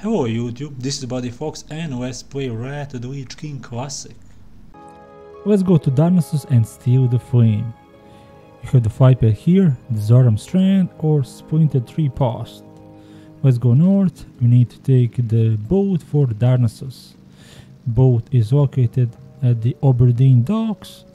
Hello YouTube, this is Bloody Fox and let's play the Lich King Classic. Let's go to Darnassus and steal the flame. You have the flight pad here, the Zoram Strand or Splintertree Post. Let's go north, we need to take the boat for Darnassus. Boat is located at the Auberdine docks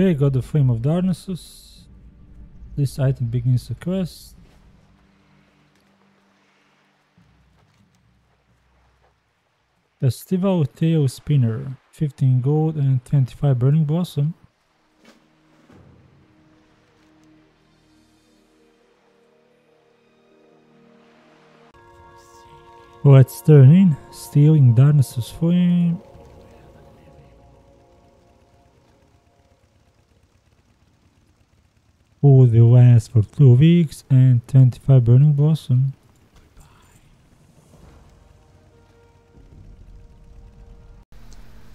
Okay, got the Flame of Darnassus. This item begins the quest. Festival Tail Spinner, 15 gold and 25 Burning Blossom. Let's turn in, stealing Darnassus Flame. Food will last for 2 weeks and 25 Burning Blossom.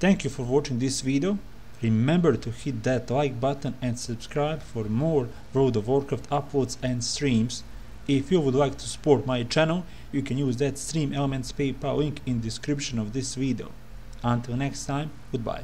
Thank you for watching this video. Remember to hit that like button and subscribe for more World of Warcraft uploads and streams. If you would like to support my channel, you can use that Stream Elements PayPal link in description of this video. Until next time, goodbye.